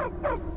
Ha ha ha!